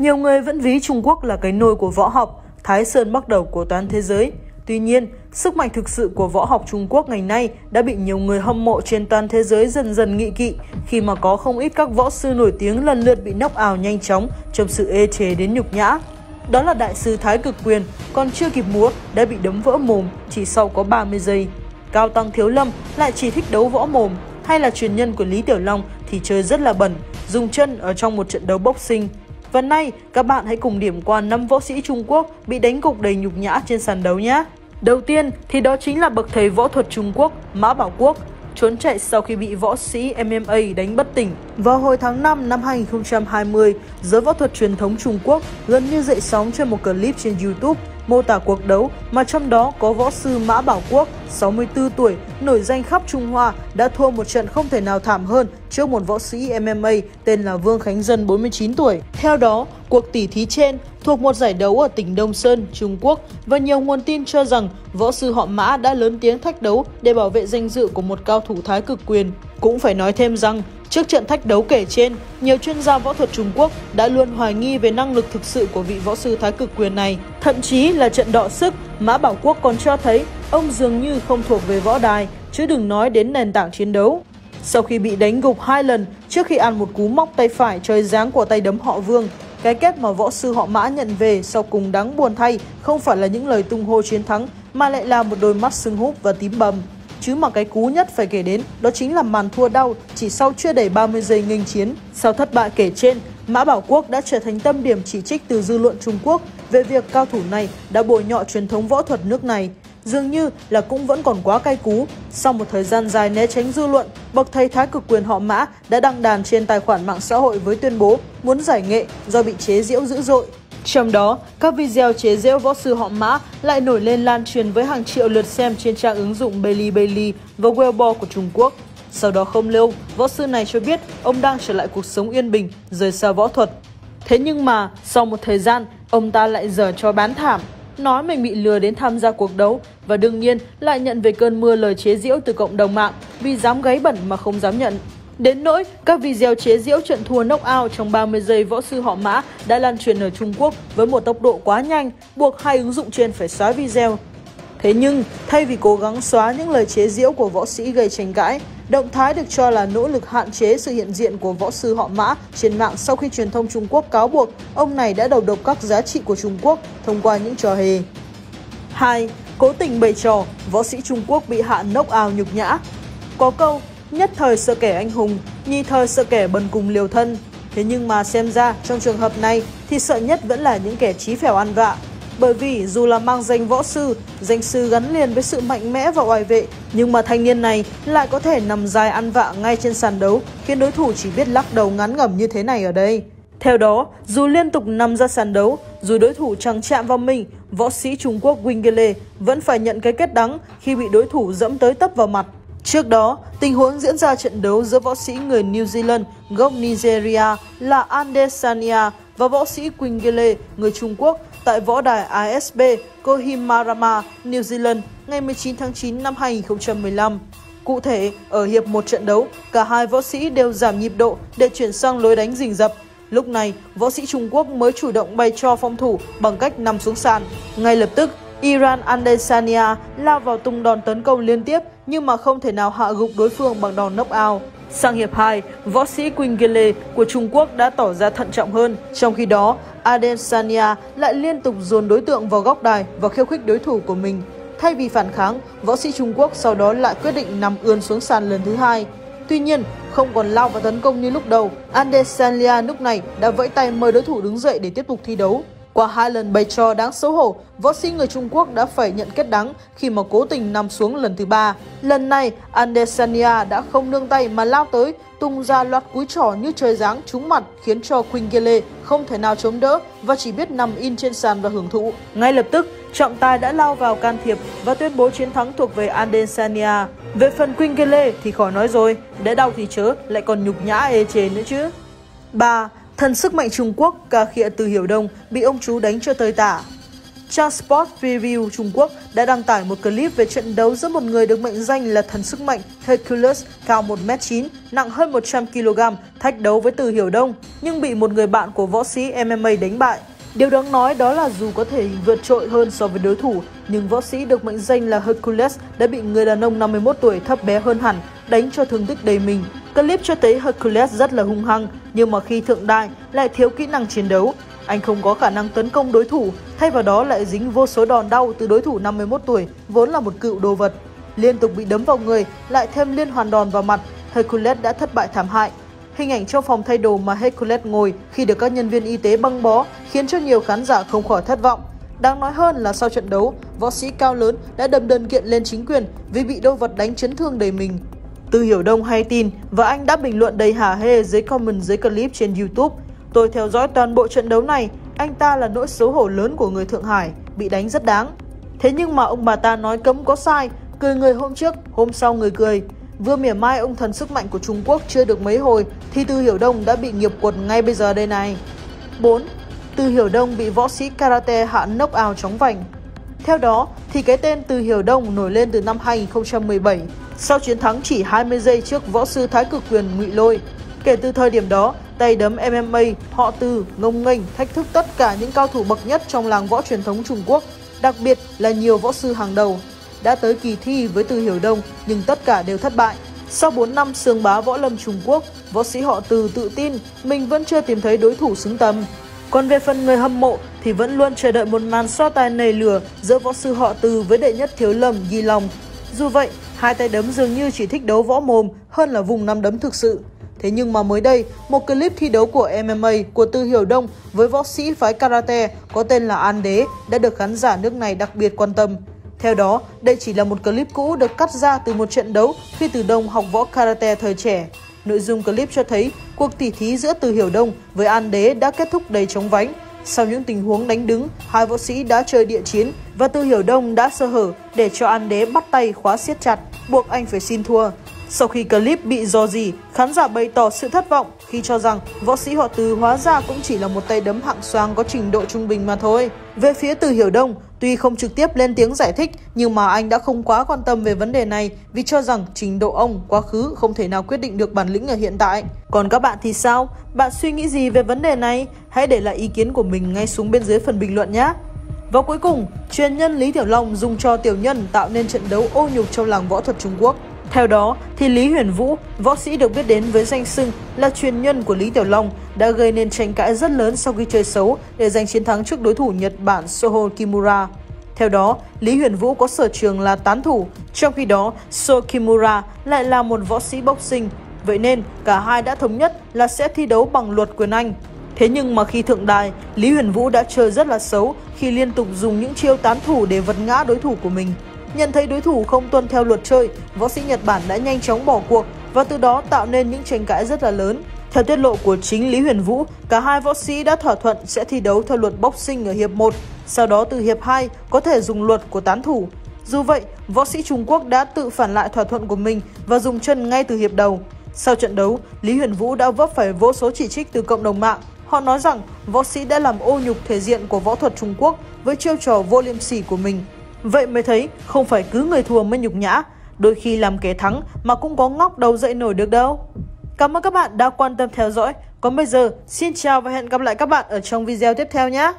Nhiều người vẫn ví Trung Quốc là cái nôi của võ học, Thái Sơn bắt đầu của toàn thế giới. Tuy nhiên, sức mạnh thực sự của võ học Trung Quốc ngày nay đã bị nhiều người hâm mộ trên toàn thế giới dần dần nghị kỵ khi mà có không ít các võ sư nổi tiếng lần lượt bị nóc ảo nhanh chóng trong sự ê chề đến nhục nhã. Đó là đại sư Thái Cực Quyền, còn chưa kịp múa đã bị đấm vỡ mồm chỉ sau có 30 giây. Cao Tăng Thiếu Lâm lại chỉ thích đấu võ mồm, hay là truyền nhân của Lý Tiểu Long thì chơi rất là bẩn, dùng chân ở trong một trận đấu boxing. Và nay, các bạn hãy cùng điểm qua 5 võ sĩ Trung Quốc bị đánh gục đầy nhục nhã trên sàn đấu nhé. Đầu tiên thì đó chính là bậc thầy võ thuật Trung Quốc Mã Bảo Quốc, trốn chạy sau khi bị võ sĩ MMA đánh bất tỉnh. Vào hồi tháng 5 năm 2020, giới võ thuật truyền thống Trung Quốc gần như dậy sóng trên một clip trên YouTube mô tả cuộc đấu mà trong đó có võ sư Mã Bảo Quốc, 64 tuổi, nổi danh khắp Trung Hoa, đã thua một trận không thể nào thảm hơn trước một võ sĩ MMA tên là Vương Khánh Dân, 49 tuổi. Theo đó, cuộc tỉ thí trên thuộc một giải đấu ở tỉnh Đông Sơn, Trung Quốc và nhiều nguồn tin cho rằng võ sư họ Mã đã lớn tiếng thách đấu để bảo vệ danh dự của một cao thủ thái cực quyền. Cũng phải nói thêm rằng, Trước trận thách đấu kể trên, nhiều chuyên gia võ thuật Trung Quốc đã luôn hoài nghi về năng lực thực sự của vị võ sư thái cực quyền này. Thậm chí là trận đọ sức, Mã Bảo Quốc còn cho thấy ông dường như không thuộc về võ đài, chứ đừng nói đến nền tảng chiến đấu. Sau khi bị đánh gục hai lần trước khi ăn một cú móc tay phải chơi dáng của tay đấm họ Vương, cái kết mà võ sư họ Mã nhận về sau cùng đáng buồn thay không phải là những lời tung hô chiến thắng mà lại là một đôi mắt sưng húp và tím bầm. Chứ mà cái cú nhất phải kể đến đó chính là màn thua đau chỉ sau chưa đầy 30 giây nghênh chiến. Sau thất bại kể trên, Mã Bảo Quốc đã trở thành tâm điểm chỉ trích từ dư luận Trung Quốc về việc cao thủ này đã bồi nhọ truyền thống võ thuật nước này. Dường như là cũng vẫn còn quá cay cú. Sau một thời gian dài né tránh dư luận, bậc thầy thái cực quyền họ Mã đã đăng đàn trên tài khoản mạng xã hội với tuyên bố muốn giải nghệ do bị chế giễu dữ dội. Trong đó, các video chế giễu võ sư họ Mã lại nổi lên lan truyền với hàng triệu lượt xem trên trang ứng dụng Bilibili và Weibo của Trung Quốc. Sau đó không lâu, võ sư này cho biết ông đang trở lại cuộc sống yên bình, rời xa võ thuật. Thế nhưng mà, sau một thời gian, ông ta lại dở cho bán thảm, nói mình bị lừa đến tham gia cuộc đấu và đương nhiên lại nhận về cơn mưa lời chế giễu từ cộng đồng mạng vì dám gáy bẩn mà không dám nhận. Đến nỗi, các video chế giễu trận thua knockout trong 30 giây võ sư họ Mã đã lan truyền ở Trung Quốc với một tốc độ quá nhanh, buộc hai ứng dụng trên phải xóa video. Thế nhưng, thay vì cố gắng xóa những lời chế giễu của võ sĩ gây tranh cãi, động thái được cho là nỗ lực hạn chế sự hiện diện của võ sư họ Mã trên mạng sau khi truyền thông Trung Quốc cáo buộc ông này đã đầu độc các giá trị của Trung Quốc thông qua những trò hề. 2. Cố tình bày trò, võ sĩ Trung Quốc bị hạ knockout nhục nhã. Có câu, Nhất thời sợ kẻ anh hùng, nhi thời sợ kẻ bần cùng liều thân. Thế nhưng mà xem ra trong trường hợp này thì sợ nhất vẫn là những kẻ trí phèo ăn vạ. Bởi vì dù là mang danh võ sư, danh sư gắn liền với sự mạnh mẽ và oai vệ, nhưng mà thanh niên này lại có thể nằm dài ăn vạ ngay trên sàn đấu, khiến đối thủ chỉ biết lắc đầu ngắn ngẩm như thế này ở đây. Theo đó, dù liên tục nằm ra sàn đấu, dù đối thủ chẳng chạm vào mình, võ sĩ Trung Quốc Wingele vẫn phải nhận cái kết đắng khi bị đối thủ dẫm tới tấp vào mặt. Trước đó, tình huống diễn ra trận đấu giữa võ sĩ người New Zealand gốc Nigeria là Andesania và võ sĩ Quingele người Trung Quốc tại võ đài ASB Kohimarama, New Zealand ngày 19 tháng 9 năm 2015. Cụ thể, ở hiệp một trận đấu, cả hai võ sĩ đều giảm nhịp độ để chuyển sang lối đánh rình rập. Lúc này, võ sĩ Trung Quốc mới chủ động bay cho phòng thủ bằng cách nằm xuống sàn. Ngay lập tức, Iran Andesania lao vào tung đòn tấn công liên tiếp nhưng mà không thể nào hạ gục đối phương bằng đòn knockout. Sang hiệp 2, võ sĩ Quingele của Trung Quốc đã tỏ ra thận trọng hơn. Trong khi đó, Adesanya lại liên tục dồn đối tượng vào góc đài và khiêu khích đối thủ của mình. Thay vì phản kháng, võ sĩ Trung Quốc sau đó lại quyết định nằm ươn xuống sàn lần thứ hai. Tuy nhiên, không còn lao vào tấn công như lúc đầu, Adesanya lúc này đã vẫy tay mời đối thủ đứng dậy để tiếp tục thi đấu. Qua hai lần bày trò đáng xấu hổ, võ sĩ người Trung Quốc đã phải nhận kết đắng khi mà cố tình nằm xuống lần thứ ba. Lần này, Andesania đã không nương tay mà lao tới, tung ra loạt cúi trỏ như trời giáng trúng mặt khiến cho Quingele không thể nào chống đỡ và chỉ biết nằm in trên sàn và hưởng thụ. Ngay lập tức, trọng tài đã lao vào can thiệp và tuyên bố chiến thắng thuộc về Andesania. Về phần Quingele thì khỏi nói rồi, đã đau thì chớ, lại còn nhục nhã ê chề nữa chứ. 3. Thần sức mạnh Trung Quốc Ca khịa từ Hiểu Đông bị ông chú đánh cho tơi tả. Trang Sport Review Trung Quốc đã đăng tải một clip về trận đấu giữa một người được mệnh danh là thần sức mạnh Hercules cao 1m9, nặng hơn 100kg, thách đấu với Từ Hiểu Đông. nhưng bị một người bạn của võ sĩ MMA đánh bại. Điều đáng nói đó là dù có thể vượt trội hơn so với đối thủ, nhưng võ sĩ được mệnh danh là Hercules đã bị người đàn ông 51 tuổi thấp bé hơn hẳn đánh cho thương tích đầy mình. Clip cho thấy Hercules rất là hung hăng, nhưng mà khi thượng đại lại thiếu kỹ năng chiến đấu. Anh không có khả năng tấn công đối thủ, thay vào đó lại dính vô số đòn đau từ đối thủ 51 tuổi, vốn là một cựu đồ vật. Liên tục bị đấm vào người, lại thêm liên hoàn đòn vào mặt, Hercules đã thất bại thảm hại. Hình ảnh trong phòng thay đồ mà Hercules ngồi khi được các nhân viên y tế băng bó khiến cho nhiều khán giả không khỏi thất vọng. Đáng nói hơn là sau trận đấu, võ sĩ cao lớn đã đâm đơn kiện lên chính quyền vì bị đô vật đánh chấn thương đầy mình. Tư Hiểu Đông hay tin và anh đã bình luận đầy hả hê dưới comment dưới clip trên YouTube. Tôi theo dõi toàn bộ trận đấu này, anh ta là nỗi xấu hổ lớn của người Thượng Hải, bị đánh rất đáng. Thế nhưng mà ông bà ta nói cấm có sai, cười người hôm trước, hôm sau người cười. Vừa mỉa mai ông thần sức mạnh của Trung Quốc chưa được mấy hồi thì Tư Hiểu Đông đã bị nghiệp quật ngay bây giờ đây này. 4. Từ Hiểu Đông bị võ sĩ karate hạ knock out chóng vành. Theo đó thì cái tên Từ Hiểu Đông nổi lên từ năm 2017 sau chiến thắng chỉ 20 giây trước võ sư Thái cực quyền Ngụy Lôi. Kể từ thời điểm đó, tay đấm MMA họ Từ ngông nghênh thách thức tất cả những cao thủ bậc nhất trong làng võ truyền thống Trung Quốc, đặc biệt là nhiều võ sư hàng đầu đã tới kỳ thi với Từ Hiểu Đông nhưng tất cả đều thất bại. Sau 4 năm sương bá võ lâm Trung Quốc, võ sĩ họ Từ tự tin mình vẫn chưa tìm thấy đối thủ xứng tầm. Còn về phần người hâm mộ thì vẫn luôn chờ đợi một màn so tài nề lửa giữa võ sư họ Từ với đệ nhất thiếu lâm Di Long. Dù vậy, hai tay đấm dường như chỉ thích đấu võ mồm hơn là vùng nắm đấm thực sự. Thế nhưng mà mới đây, một clip thi đấu của MMA của Tư Hiểu Đông với võ sĩ phái karate có tên là An Đế đã được khán giả nước này đặc biệt quan tâm. Theo đó, đây chỉ là một clip cũ được cắt ra từ một trận đấu khi Từ Đông học võ karate thời trẻ. Nội dung clip cho thấy cuộc tỉ thí giữa Từ Hiểu Đông với An Đế đã kết thúc đầy chóng vánh. Sau những tình huống đánh đứng, hai võ sĩ đã chơi địa chiến và Từ Hiểu Đông đã sơ hở để cho An Đế bắt tay khóa siết chặt, buộc anh phải xin thua. Sau khi clip bị dò dỉ, khán giả bày tỏ sự thất vọng khi cho rằng võ sĩ họ Từ hóa ra cũng chỉ là một tay đấm hạng xoang có trình độ trung bình mà thôi. Về phía Từ Hiểu Đông, tuy không trực tiếp lên tiếng giải thích nhưng mà anh đã không quá quan tâm về vấn đề này vì cho rằng trình độ ông quá khứ không thể nào quyết định được bản lĩnh ở hiện tại. Còn các bạn thì sao? Bạn suy nghĩ gì về vấn đề này? Hãy để lại ý kiến của mình ngay xuống bên dưới phần bình luận nhé! Và cuối cùng, truyền nhân Lý Tiểu Long dùng cho tiểu nhân tạo nên trận đấu ô nhục trong làng võ thuật Trung Quốc. Theo đó, thì Lý Huyền Vũ, võ sĩ được biết đến với danh xưng là truyền nhân của Lý Tiểu Long, đã gây nên tranh cãi rất lớn sau khi chơi xấu để giành chiến thắng trước đối thủ Nhật Bản Soho Kimura. Theo đó, Lý Huyền Vũ có sở trường là tán thủ, trong khi đó So Kimura lại là một võ sĩ boxing. Vậy nên, cả hai đã thống nhất là sẽ thi đấu bằng luật quyền Anh. Thế nhưng mà khi thượng đài, Lý Huyền Vũ đã chơi rất là xấu khi liên tục dùng những chiêu tán thủ để vật ngã đối thủ của mình. Nhận thấy đối thủ không tuân theo luật chơi, võ sĩ Nhật Bản đã nhanh chóng bỏ cuộc và từ đó tạo nên những tranh cãi rất là lớn. Theo tiết lộ của chính Lý Huyền Vũ, cả hai võ sĩ đã thỏa thuận sẽ thi đấu theo luật boxing ở hiệp 1, sau đó từ hiệp 2 có thể dùng luật của tán thủ. Dù vậy, võ sĩ Trung Quốc đã tự phản lại thỏa thuận của mình và dùng chân ngay từ hiệp đầu. Sau trận đấu, Lý Huyền Vũ đã vấp phải vô số chỉ trích từ cộng đồng mạng. Họ nói rằng võ sĩ đã làm ô nhục thể diện của võ thuật Trung Quốc với chiêu trò vô liêm sỉ của mình. Vậy mới thấy không phải cứ người thua mới nhục nhã, đôi khi làm kẻ thắng mà cũng có ngóc đầu dậy nổi được đâu. Cảm ơn các bạn đã quan tâm theo dõi. Còn bây giờ, xin chào và hẹn gặp lại các bạn ở trong video tiếp theo nhé.